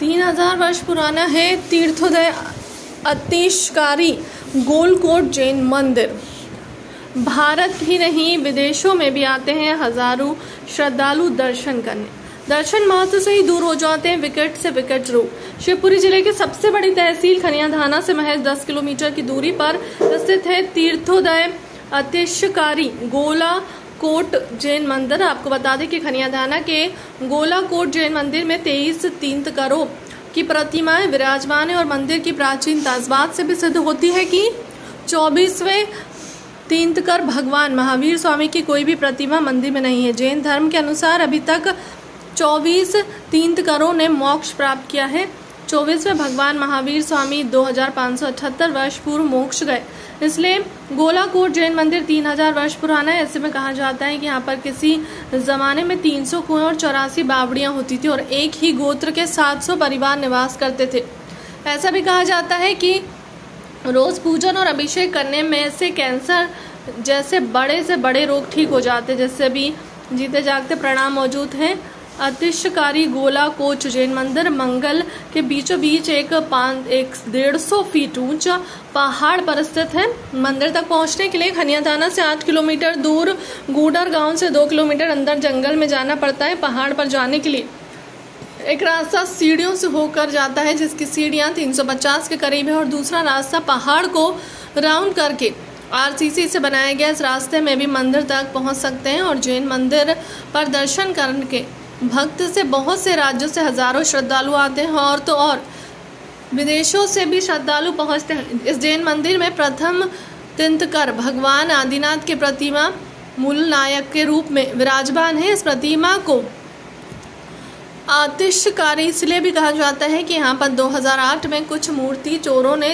तीन हज़ार वर्ष पुराना है तीर्थोदय अतिशकारी गोलकोट जैन मंदिर। भारत ही नहीं, विदेशों में भी आते हैं हज़ारों श्रद्धालु दर्शन करने। दर्शन महत्व से ही दूर हो जाते हैं, विकेट से विकेट रोग शिवपुरी ज़िले के सबसे बड़ी तहसील खनिया थाना से महज 10 किलोमीटर की दूरी पर स्थित है तीर्थोदय अतिशकारी गोला कोट जैन मंदिर, आपको बता दें कि खनिया थाना के गोला कोट जैन मंदिर में तेईस तीर्थकरों की प्रतिमाएँ विराजमान है और मंदिर की प्राचीन ताजबात से भी सिद्ध होती है कि चौबीसवें तीर्थकर भगवान महावीर स्वामी की कोई भी प्रतिमा मंदिर में नहीं है। जैन धर्म के अनुसार अभी तक 24 तीर्थकरों ने मोक्ष प्राप्त किया है। चौबीसवें भगवान महावीर स्वामी 2578 वर्ष पूर्व मोक्ष गए। इसलिए गोलाकोट जैन मंदिर 3000 वर्ष पुराना है। ऐसे में कहा जाता है कि यहाँ पर किसी जमाने में 300 कुएँ और चौरासी बावड़ियाँ होती थी और एक ही गोत्र के 700 परिवार निवास करते थे। ऐसा भी कहा जाता है कि रोज पूजन और अभिषेक करने में से कैंसर जैसे बड़े से बड़े रोग ठीक हो जाते जैसे भी जीते जागते प्रणाम मौजूद हैं। अतिशकारी गोला कोच जैन मंदिर मंगल के बीचों बीच एक पाँच एक डेढ़ सौ फीट ऊँचा पहाड़ पर स्थित है। मंदिर तक पहुँचने के लिए खनिया थाना से आठ किलोमीटर दूर गूडर गाँव से दो किलोमीटर अंदर जंगल में जाना पड़ता है पहाड़ पर जाने के लिए। एक रास्ता सीढ़ियों से होकर जाता है, जिसकी सीढ़ियाँ 350 के करीब है और दूसरा रास्ता पहाड़ को राउंड करके आरसीसी से बनाया गया। इस रास्ते में भी मंदिर तक पहुँच सकते हैं और जैन मंदिर पर दर्शन करके भक्त से बहुत से राज्यों से हज़ारों श्रद्धालु आते हैं और तो और विदेशों से भी श्रद्धालु पहुँचते हैं। इस जैन मंदिर में प्रथम तिंतकर भगवान आदिनाथ की प्रतिमा मूल नायक के रूप में विराजमान है। इस प्रतिमा को आतिशकारी इसलिए भी कहा जाता है कि यहाँ पर 2008 में कुछ मूर्ति चोरों ने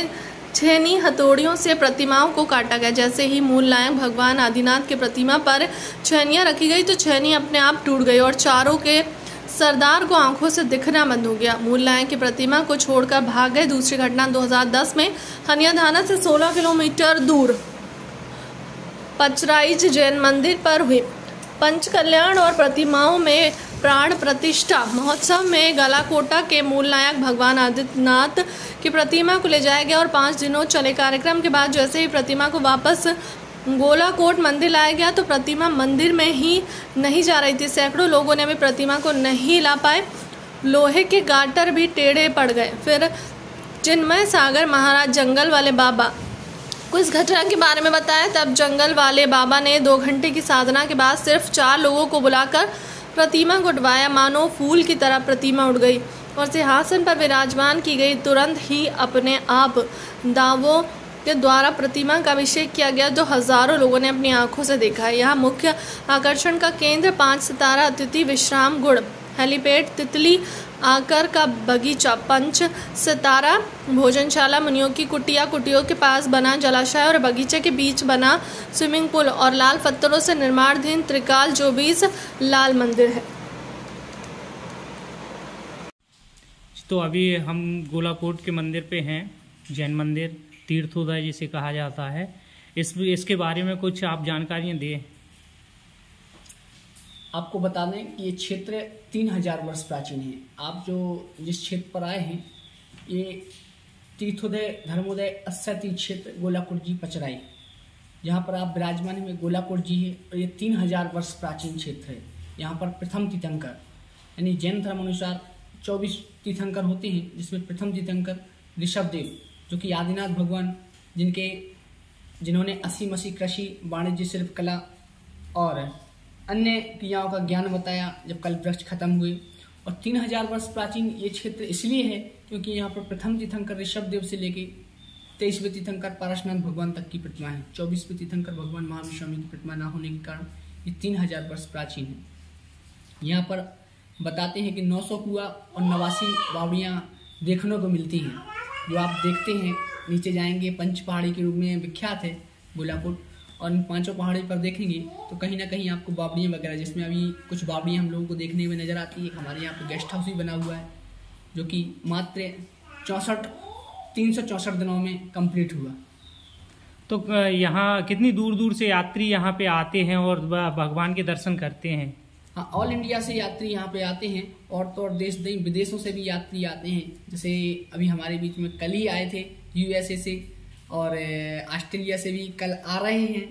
छेनी हथौड़ियों से प्रतिमाओं को काटा गया। जैसे ही मूल नायक भगवान आदिनाथ की प्रतिमा पर छेनियाँ रखी गई तो छेनी अपने आप टूट गई और चारों के सरदार को आँखों से दिखना बंद हो गया। मूल नायक की प्रतिमा को छोड़कर भाग गए। दूसरी घटना 2010 में हनिया थाना से 16 किलोमीटर दूर पचराइज जैन मंदिर पर हुई। पंच कल्याण और प्रतिमाओं में प्राण प्रतिष्ठा महोत्सव में गलाकोटा के मूल नायक भगवान आदित्यनाथ की प्रतिमा को ले जाया गया और पाँच दिनों चले कार्यक्रम के बाद जैसे ही प्रतिमा को वापस गोलाकोट मंदिर लाया गया तो प्रतिमा मंदिर में ही नहीं जा रही थी। सैकड़ों लोगों ने भी प्रतिमा को नहीं ला पाए। लोहे के गाटर भी टेढ़े पड़ गए। फिर चिन्मय सागर महाराज जंगल वाले बाबा। को इस घटना के बारे में बताया तब जंगल वाले बाबा ने दो घंटे की साधना के बाद सिर्फ़ चार लोगों को बुलाकर प्रतिमा को उठवाया मानो फूल की तरह प्रतिमा उड़ गई। और सिंहासन पर विराजमान की गई तुरंत ही अपने आप दावों के द्वारा प्रतिमा का अभिषेक किया गया, जो हज़ारों लोगों ने अपनी आँखों से देखा है। यहाँ मुख्य आकर्षण का केंद्र पाँच सितारा, अतिथि विश्राम गुड़ हेलीपैड, तितली आकर का बगीचा, पंच सितारा, भोजनशाला, मुनियों की कुटिया, कुटियों के पास बना जलाशय और बगीचे के बीच बना स्विमिंग पूल और लाल पत्थरों से निर्माणाधीन त्रिकाल, जो बीस लाल मंदिर है। तो अभी हम गोलाकोट के मंदिर पे हैं, जैन मंदिर। तीर्थोदय जिसे कहा जाता है। इस, इसके बारे में कुछ आप जानकारियाँ दें। आपको बता दें कि ये क्षेत्र तीन हज़ार वर्ष प्राचीन है। आप जो जिस क्षेत्र पर आए हैं, ये तीर्थोदय, धर्मोदय अस्सी क्षेत्र गोलाकुट जी पचराई। जहाँ पर आप विराजमान में गोलाकुट जी है, और ये तीन हज़ार वर्ष प्राचीन क्षेत्र है। यहाँ पर प्रथम तीर्थंकर, यानी जैन धर्म अनुसार चौबीस तीर्थंकर होते हैं, जिसमें प्रथम तीर्थंकर ऋषभ देव जो कि आदिनाथ भगवान जिनके, जिन्होंने असी मसी कृषि, वाणिज्य, शिल्प, कला और अन्य क्रियाओं का ज्ञान बताया जब कल वृक्ष खत्म हुए। और तीन हज़ार वर्ष प्राचीन ये क्षेत्र इसलिए है क्योंकि यहाँ पर प्रथम तीर्थंकर ऋषभ देव से लेके तेईसवें तीर्थंकर पारसनाथ भगवान तक की प्रतिमा है। चौबीसवें तीर्थंकर भगवान महावीर स्वामी की प्रतिमा न होने के कारण ये तीन हज़ार वर्ष प्राचीन है। यहाँ पर बताते हैं कि 900 कुआ और नवासी बावड़ियाँ देखने को मिलती हैं। जो आप देखते हैं, नीचे जाएँगे, पंच पहाड़ी के रूप में विख्यात है गोलापुर और इन पाँचों पहाड़ी पर देखेंगे तो कहीं ना कहीं आपको बावड़ियाँ वगैरह, जिसमें अभी कुछ बावड़ियाँ हम लोगों को देखने में नज़र आती है हमारे यहाँ पर गेस्ट हाउस भी बना हुआ है, जो कि मात्र चौंसठ, तीन सौ चौंसठ दिनों में कंप्लीट हुआ। तो यहाँ कितनी दूर दूर से यात्री यहाँ पे आते हैं और भगवान के दर्शन करते हैं? हाँ ऑल इंडिया से यात्री यहाँ पे आते हैं, और तो और देश विदेशों से भी यात्री आते हैं। जैसे अभी हमारे बीच में कल ही आए थे यूएसए से, और ऑस्ट्रेलिया से भी कल आ रहे हैं,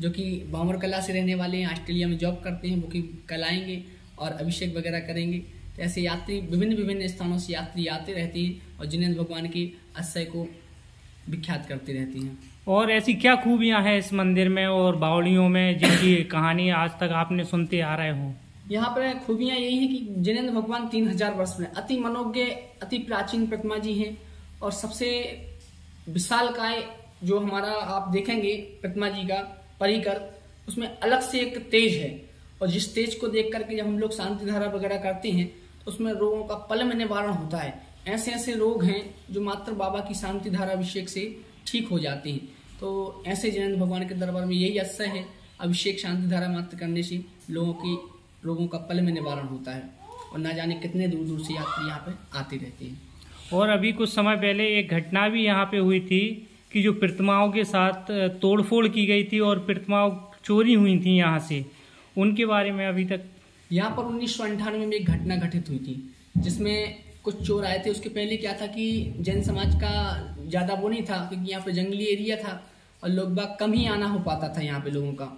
जो कि बामर कला से रहने वाले हैं। ऑस्ट्रेलिया में जॉब करते हैं, वो कि कल आएँगे, और अभिषेक वगैरह करेंगे। तो ऐसे यात्री विभिन्न विभिन्न स्थानों से यात्री आते रहते हैं, और जिनेन्द्र भगवान के आशय को विख्यात करते रहते हैं। और ऐसी क्या खूबियाँ हैं इस मंदिर में और बावलियों में, जिनकी कहानी आज तक आपने सुनते आ रहे हो? यहाँ पर खूबियाँ यही है कि जिनेन्द्र भगवान तीन हज़ार वर्ष में अति मनोज्ञ, अति प्राचीन प्रतिमा जी हैं और सबसे विशाल काय जो हमारा आप देखेंगे प्रतिमा जी का परिकर, उसमें अलग से एक तेज है। और जिस तेज को देख करके जब हम लोग शांति धारा वगैरह करते हैं तो उसमें रोगों का पल में निवारण होता है। ऐसे ऐसे रोग हैं जो मात्र बाबा की शांति धारा अभिषेक से ठीक हो जाते हैं। तो ऐसे जैन भगवान के दरबार में यही आशय है, अभिषेक शांति धारा मात्र करने से लोगों की रोगों का पल में निवारण होता है और ना जाने कितने दूर दूर से यात्री यहाँ पे आती रहती है। और अभी कुछ समय पहले एक घटना भी यहाँ पे हुई थी कि जो प्रतिमाओं के साथ तोड़फोड़ की गई थी और प्रतिमाओं चोरी हुई थी यहाँ से। उनके बारे में अभी तक यहाँ पर उन्नीस सौ अंठानवे में एक घटना घटित हुई थी जिसमें कुछ चोर आए थे। उसके पहले क्या था कि जैन समाज का ज़्यादा वो नहीं था क्योंकि यहाँ पे जंगली एरिया था और लोग बाग कम ही आना हो पाता था यहाँ पे लोगों का।